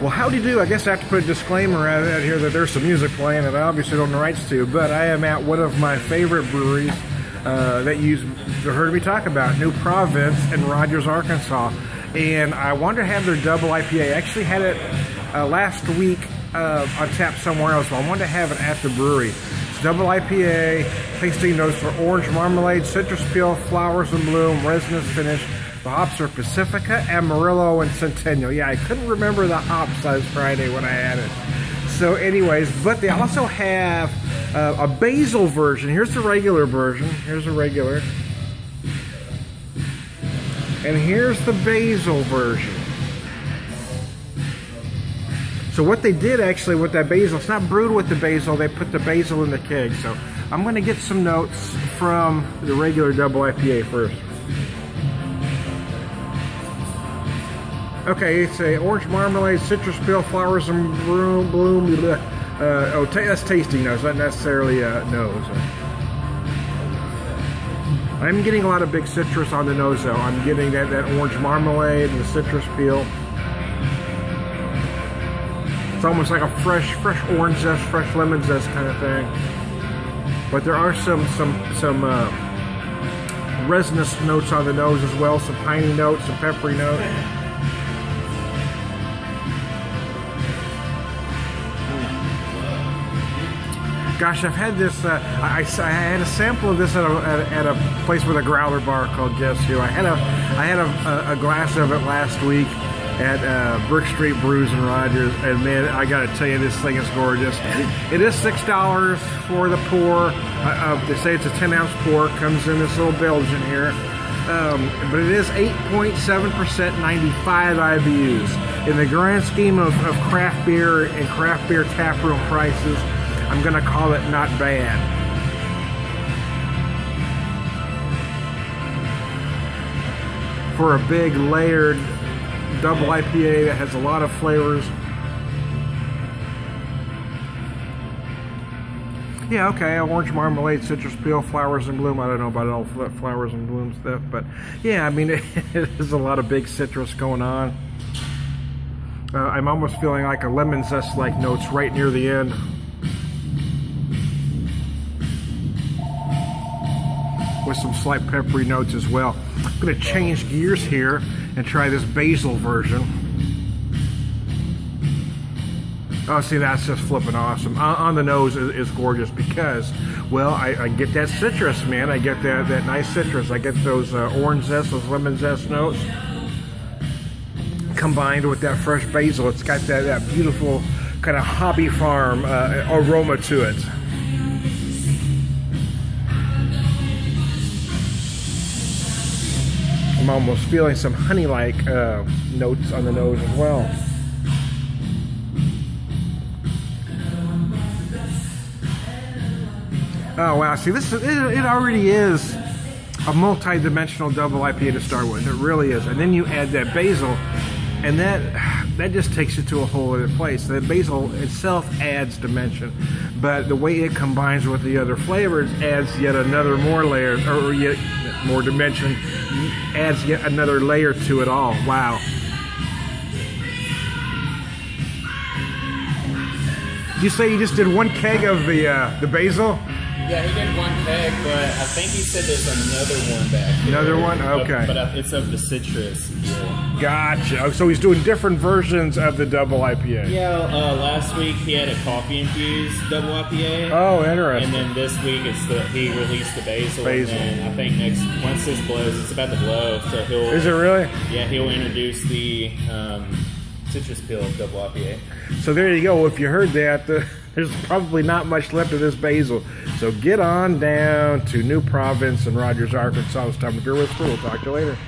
Well, how do you do? I guess I have to put a disclaimer out, here that there's some music playing that I obviously don't the rights to, but I am at one of my favorite breweries uh, that you've heard me talk about, New Province in Rogers, Arkansas. And I wanted to have their double IPA. I actually had it uh, last week uh, on tap somewhere else, but I wanted to have it at the brewery. It's double IPA, tasting notes for orange marmalade, citrus peel, flowers and bloom, resinous finish, the hops are Pacifica, Amarillo, and Centennial. Yeah, I couldn't remember the hops last Friday when I had it. So, anyways, but they also have uh, a basil version. Here's the regular version. Here's a regular. And here's the basil version. So what they did actually with that basil, it's not brewed with the basil, they put the basil in the keg. So I'm gonna get some notes from the regular double IPA first. Okay, it's a orange marmalade, citrus peel, flowers and bloom. bloom uh, oh, that's tasting nose, not necessarily a nose. I'm getting a lot of big citrus on the nose though. I'm getting that, that orange marmalade and the citrus peel. It's almost like a fresh, fresh orange zest, fresh lemon zest kind of thing. But there are some, some, some uh, resinous notes on the nose as well. Some piney notes, some peppery notes. Gosh, I've had this. Uh, I, I, had a sample of this at a, at, at, a place with a growler bar called Guess Who. I had a I had a, a glass of it last week at uh, Brick Street Brews and Rogers, and man, I got to tell you, this thing is gorgeous. It is six dollars for the pour. Uh, uh they say it's a ten ounce pour. Comes in this little Belgian here. Um, but it is 8.7% 95 IBUs. In the grand scheme of, of craft beer and craft beer tap room prices, I'm to call it not bad. For a big layered double IPA that has a lot of flavors. Yeah, okay, orange marmalade, citrus peel, flowers and bloom. I don't know about all flowers and bloom stuff, but yeah, I mean, it is a lot of big citrus going on. Uh, I'm almost feeling like a lemon zest like notes right near the end. With some slight peppery notes as well. I'm going to change gears here and try this basil version. Oh, see, that's just flipping awesome. On, on the nose is, is, gorgeous because, well, I, I, get that citrus, man. I get that, that nice citrus. I get those uh, orange zest, those lemon zest notes combined with that fresh basil. It's got that, that beautiful kind of hobby farm uh, aroma to it. I'm almost feeling some honey-like uh, notes on the nose as well. Oh wow, see this is, it, it already is a multi-dimensional double IPA to start with. It really is. And then you add that basil and that that just takes you to a whole other place. The basil itself adds dimension, but the way it combines with the other flavors adds yet another more layer or yet more dimension, adds yet another layer to it all. Wow. You say you just did one keg of the uh, the basil? Yeah, he did one keg, but I think he said there's another one back. Another one? Okay. But, but it's of the citrus. Yeah. Gotcha. Oh, so he's doing different versions of the double IPA. Yeah, uh, last week he had a coffee infused double IPA. Oh, interesting. And then this week it's the he released the basil. Basil. And I think next once this blows, it's about to blow. So he'll. Is it really? Yeah, he'll introduce the um, citrus peel double IPA. So there you go. If you heard that. The uh, there's probably not much left of this basil. So get on down to New Province in Rogers, Arkansas. It's time to beer with We'll talk to you later.